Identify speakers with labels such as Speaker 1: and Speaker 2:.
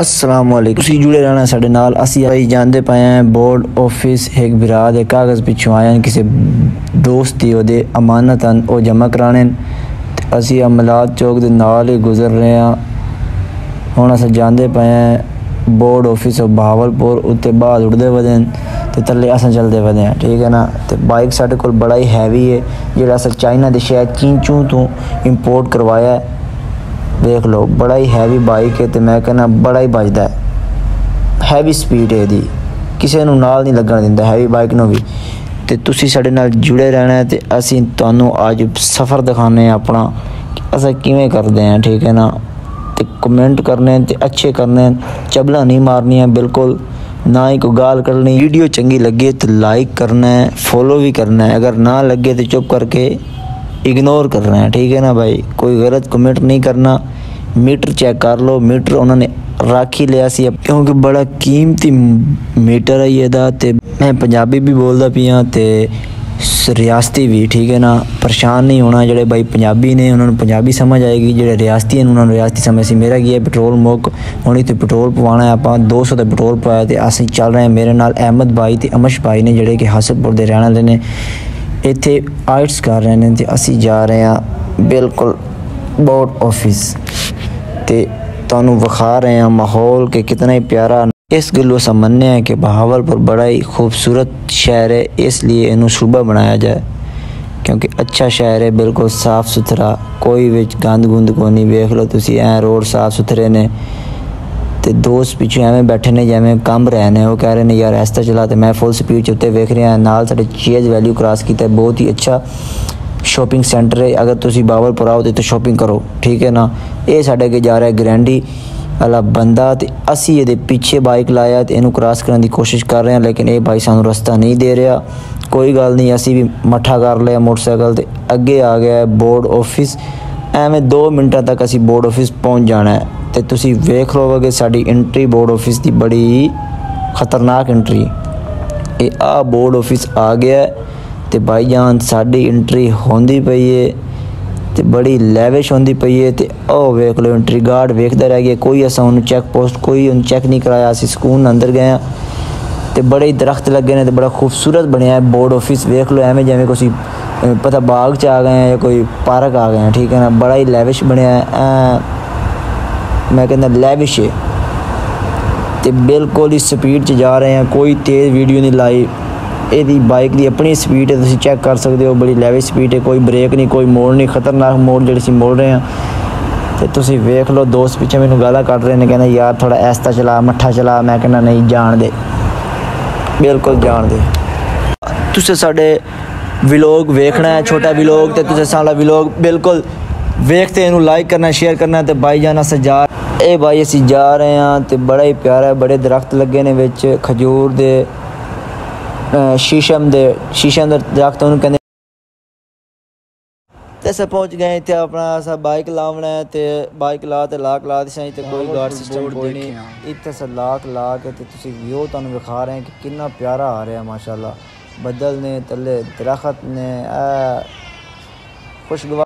Speaker 1: ਅਸਲਾਮ ਵਾਲੇਕੁਮ ਤੁਸੀਂ ਜੁੜੇ ਰਹਿਣਾ ਸਾਡੇ ਨਾਲ ਅਸੀਂ ਭਾਈ ਜਾਂਦੇ ਪਏ ਆਂ ਬੋਰਡ ਆਫਿਸ ਇੱਕ ਵਿਰਾ ਦੇ ਕਾਗਜ਼ ਪਿੱਛੋਂ ਆਏ ਆਂ ਕਿਸੇ ਦੋਸਤ ਦੀ ਉਹਦੇ ਅਮਾਨਤ ਹਨ ਉਹ ਜਮ੍ਹਾਂ ਕਰਾਣੇ ਤੇ ਅਸੀਂ ਅਮਲਾਤ ਚੌਕ ਦੇ ਨਾਲ ਹੀ ਗੁਜ਼ਰ ਰਹੇ ਆਂ ਹੁਣ ਅਸੀਂ ਜਾਂਦੇ ਪਏ ਆਂ ਬੋਰਡ ਆਫਿਸ ਬਹਾਵਲਪੁਰ ਉੱਤੇ ਬਾਅਦ ਉੜਦੇ ਵਦੇ ਤੇ ਥੱਲੇ ਅਸਾਂ ਚੱਲਦੇ ਵਦੇ ਆ ਠੀਕ ਹੈ ਨਾ ਤੇ ਬਾਈਕ ਸਾਡੇ ਕੋਲ ਬੜਾ ਹੀ ਹੈਵੀ ਹੈ ਜਿਹੜਾ ਅਸਾਂ ਚਾਈਨਾ ਦੇ ਸ਼ਹਿਰ ਚੀਂਚੂ ਤੋਂ ਇੰਪੋਰਟ ਕਰਵਾਇਆ ਹੈ ਦੇਖ ਲਓ ਬੜਾ ਹੀ ਹੈਵੀ ਬਾਈਕ ਹੈ ਤੇ ਮੈਂ ਕਹਿੰਦਾ ਬੜਾ ਹੀ ਵੱਜਦਾ ਹੈ ਹੈਵੀ ਸਪੀਡ ਹੈ ਇਹਦੀ ਕਿਸੇ ਨੂੰ ਨਾਲ ਨਹੀਂ ਲੱਗਣ ਦਿੰਦਾ ਹੈਵੀ ਬਾਈਕ ਨੂੰ ਵੀ ਤੇ ਤੁਸੀਂ ਸਾਡੇ ਨਾਲ ਜੁੜੇ ਰਹਿਣਾ ਹੈ ਤੇ ਅਸੀਂ ਤੁਹਾਨੂੰ ਅੱਜ ਸਫ਼ਰ ਦਿਖਾਣੇ ਆ ਆਪਣਾ ਕਿ ਅਸੀਂ ਕਿਵੇਂ ਕਰਦੇ ਆ ਠੀਕ ਹੈ ਨਾ ਤੇ ਕਮੈਂਟ ਕਰਨੇ ਤੇ ਅੱਛੇ ਕਰਨੇ ਚਬਲਾ ਨਹੀਂ ਮਾਰਨੀਆਂ ਬਿਲਕੁਲ ਨਾ ਹੀ ਕੋਈ ਗਾਲ ਕਰਨੀ ਵੀਡੀਓ ਚੰਗੀ ਲੱਗੇ ਤੇ ਲਾਈਕ ਕਰਨਾ ਹੈ ਫੋਲੋ ਵੀ ਕਰਨਾ ਹੈ ਅਗਰ ਨਾ ਲੱਗੇ ਤੇ ਚੁੱਪ ਕਰਕੇ इग्नोर कर रहे हैं, ठीक है ना भाई? कोई गलत कमेंट नहीं करना। मीटर चेक कर लो, मीटर उन्होंने राखी लिया सी क्योंकि बड़ा कीमती मीटर है एहदा तो मैं पंजाबी भी बोलता पी हाँ तो रियासती भी, ठीक है ना? परेशान नहीं होना जोड़े भाई पंजाबी ने, उन्होंने पंजाबी समझ आएगी। जो रियासती हैं, उन्होंने रियासती समझ से। मेरा की है, पेट्रोल मुक हूँ इतने पेट्रोल पवाना है आप। दो सौ का पेट्रोल पाया तो अस चल रहे हैं। मेरे नाल अहमद भाई तो अमश भाई ने जोड़े कि हासिलपुर के रहने वाले ने ਇੱਥੇ ਆਇਟਸ ਕਰ ਰਹੇ ਨੇ ਤੇ ਅਸੀਂ ਜਾ ਰਹੇ ਹਾਂ ਬਿਲਕੁਲ ਬੋਰਡ ਆਫਿਸ ਤੇ ਤੁਹਾਨੂੰ ਵਿਖਾ ਰਹੇ ਹਾਂ ਮਾਹੌਲ ਕਿ ਕਿਤਨਾ ਹੀ ਪਿਆਰਾ ਇਸ ਗੱਲੋਂ ਸਮਝਨੇ ਹੈ ਕਿ ਬਹਾਵਲਪੁਰ ਬੜਾ ਹੀ ਖੂਬਸੂਰਤ ਸ਼ਹਿਰ ਹੈ ਇਸ ਲਈ ਇਹਨੂੰ ਸੂਬਾ ਬਣਾਇਆ ਜਾਏ ਕਿਉਂਕਿ ਅੱਛਾ ਸ਼ਹਿਰ ਹੈ ਬਿਲਕੁਲ ਸਾਫ ਸੁਥਰਾ ਕੋਈ ਵਿੱਚ ਗੰਦ ਗੁੰਦ ਕੋ ਨਹੀਂ ਵੇਖ ਲਓ ਤੁਸੀਂ ਐ ਰੋਡ ਸਾਫ ਸੁਥਰੇ ਨੇ ਤੇ ਦੋਸਤ ਪਿੱਛੇ ਐਵੇਂ ਬੈਠੇ ਨੇ ਜਿਵੇਂ ਕੰਮ ਰਹੇ ਨੇ ਉਹ ਕਹਿ ਰਹੇ ਨੇ ਯਾਰ ਐਸਤਾ ਚਲਾ ਤੇ ਮੈਂ ਫੁੱਲ ਸਪੀਡ ਚ ਉੱਤੇ ਵੇਖ ਰਿਹਾ ਨਾਲ ਸਾਡੇ ਚੀਜ਼ ਵੈਲਿਊ ਕ੍ਰਾਸ ਕੀਤਾ ਬਹੁਤ ਹੀ ਅੱਛਾ ਸ਼ਾਪਿੰਗ ਸੈਂਟਰ ਹੈ ਅਗਰ ਤੁਸੀਂ ਬਾਵਲਪੁਰ ਆਓ ਤੇ ਸ਼ਾਪਿੰਗ ਕਰੋ ਠੀਕ ਹੈ ਨਾ ਇਹ ਸਾਡੇ ਅੱਗੇ ਜਾ ਰਿਹਾ ਗ੍ਰੈਂਡੀ ਵਾਲਾ ਬੰਦਾ ਤੇ ਅਸੀਂ ਇਹਦੇ ਪਿੱਛੇ ਬਾਈਕ ਲਾਇਆ ਤੇ ਇਹਨੂੰ ਕ੍ਰਾਸ ਕਰਨ ਦੀ ਕੋਸ਼ਿਸ਼ ਕਰ ਰਹੇ ਹਾਂ ਲੇਕਿਨ ਇਹ ਭਾਈ ਸਾਨੂੰ ਰਸਤਾ ਨਹੀਂ ਦੇ ਰਿਹਾ ਕੋਈ ਗੱਲ ਨਹੀਂ ਅਸੀਂ ਵੀ ਮੱਠਾ ਕਰ ਲਿਆ ਮੋਟਰਸਾਈਕਲ ਤੇ ਅੱਗੇ ਆ ਗਿਆ ਬੋਰਡ ਆਫਿਸ ਐਵੇਂ 2 ਮਿੰਟਾਂ ਤੱਕ ਅਸੀਂ ਬੋਰਡ ਆਫਿਸ ਪਹੁੰਚ ਜਾਣਾ ਹੈ ਤੇ ਤੁਸੀਂ ਵੇਖ ਲਓਗੇ ਸਾਡੀ ਐਂਟਰੀ ਬੋਰਡ ਆਫਿਸ ਦੀ ਬੜੀ ਖਤਰਨਾਕ ਐਂਟਰੀ ਇਹ ਆ ਬੋਰਡ ਆਫਿਸ ਆ ਗਿਆ ਤੇ ਭਾਈ ਜਾਨ, ਸਾਡੀ ਐਂਟਰੀ ਹੁੰਦੀ ਪਈ ਏ ਤੇ ਬੜੀ ਲੈਵਿਸ਼ ਹੁੰਦੀ ਪਈ ਏ ਤੇ ਉਹ ਵੇਖ ਲਓ ਐਂਟਰੀ ਗਾਰਡ ਵੇਖਦਾ ਰਹਿ ਗਿਆ। ਕੋਈ ਅਸਾਂ ਉਹਨੂੰ ਚੈੱਕ ਪੋਸਟ ਕੋਈ ਉਹਨੂੰ ਚੈੱਕ ਨਹੀਂ ਕਰਾਇਆ, ਅਸੀਂ ਸਕੂਨ ਅੰਦਰ ਗਏ ਆ ਤੇ ਬੜੇ ਦਰਖਤ ਲੱਗੇ ਨੇ ਤੇ ਬੜਾ ਖੂਬਸੂਰਤ ਬਣਿਆ ਹੈ ਬੋਰਡ ਆਫਿਸ ਵੇਖ ਲਓ ਐਵੇਂ ਜਿਵੇਂ ਕੋਈ ਪਤਾ ਬਾਗ ਚ ਆ ਗਏ ਆ ਜਾਂ ਕੋਈ ਪਾਰਕ ਆ ਗਏ ਆ ਠੀਕ ਹੈ ਨਾ? ਬੜਾ ਹੀ ਲੈਵਿਸ਼ ਬਣਿਆ ਹੈ। ਮੈਂ ਕਹਿੰਦਾ ਲੈਵਿਸ਼ ਹੈ ਤੇ ਬਿਲਕੁਲ ਹੀ ਸਪੀਡ 'ਚ ਜਾ ਰਹੇ ਆ ਕੋਈ ਤੇਜ਼ ਵੀਡੀਓ ਨਹੀਂ ਲਾਈ ਇਹਦੀ ਬਾਈਕ ਦੀ ਆਪਣੀ ਸਪੀਡ ਹੈ ਤੁਸੀਂ ਚੈੱਕ ਕਰ ਸਕਦੇ ਹੋ ਬੜੀ ਲੈਵਿਸ਼ ਸਪੀਡ ਹੈ ਕੋਈ ਬ੍ਰੇਕ ਨਹੀਂ ਕੋਈ ਮੋੜ ਨਹੀਂ ਖਤਰਨਾਕ ਮੋੜ ਜਿਹੜੇ ਸੀ ਮੋੜ ਰਹੇ ਆ ਤੇ ਤੁਸੀਂ ਵੇਖ ਲਓ ਦੋਸਤ ਪਿੱਛੇ ਮੈਨੂੰ ਗਾਲਾਂ ਕੱਢ ਰਹੇ ਨੇ ਕਹਿੰਦਾ ਯਾਰ ਥੋੜਾ ਐਸਤਾ ਚਲਾ ਮੱਠਾ ਚਲਾ ਮੈਂ ਕਹਿੰਦਾ ਨਹੀਂ ਜਾਣ ਦੇ ਬਿਲਕੁਲ ਜਾਣ ਦੇ ਤੁਸੀਂ ਸਾਡੇ ਵਲੌਗ ਵੇਖਣਾ ਹੈ ਛੋਟਾ ਵਲੌਗ ਤੇ ਤੁਸੀਂ ਸਾਡਾ ਵਲੌਗ ਬਿਲਕੁਲ ਵੇਖਤੇ ਇਹਨੂੰ ਲਾਈਕ ਕਰਨਾ ਸ਼ੇਅਰ ਕਰਨਾ ਤੇ ਬਾਈ ਜਾਨਾ ਸਜਾ ਇਹ ਬਾਈ ਅਸੀਂ ਜਾ ਰਹੇ ਹਾਂ ਤੇ ਬੜਾ ਹੀ ਪਿਆਰਾ ਬੜੇ ਦਰਖਤ ਲੱਗੇ ਨੇ ਵਿੱਚ ਖਜੂਰ ਦੇ ਸ਼ੀਸ਼ਮ ਦੇ ਸ਼ੀਸ਼ਮ ਦੇ ਦਰਖਤ ਉਹਨੂੰ ਕਹਿੰਦੇ ਤੇ ਸੇ ਪਹੁੰਚ ਗਏ ਤੇ ਆਪਣਾ ਸਾ ਬਾਈਕ ਲਾਉਣਾ ਹੈ ਤੇ ਬਾਈਕ ਲਾ ਤੇ ਲਾਕ ਲਾ ਦੀ ਸਾਈ ਤੇ ਕੋਈ ਗਾਰਡ ਸਿਸਟਮ ਕੋਈ ਨਹੀਂ ਇੱਥੇ ਸੇ ਲਾਕ ਲਾ ਕੇ ਤੇ ਤੁਸੀਂ ਵਿਊ ਤੁਹਾਨੂੰ ਵਿਖਾ ਰਹੇ ਹਾਂ ਕਿ ਕਿੰਨਾ ਪਿਆਰਾ ਆ ਰਿਹਾ ਮਾਸ਼ਾਅੱਲਾ ਬੱਦਲ ਨੇ ਤੱਲੇ ਦਰਖਤ ਨੇ ਆ ਖੁਸ਼ਗਵਾਰ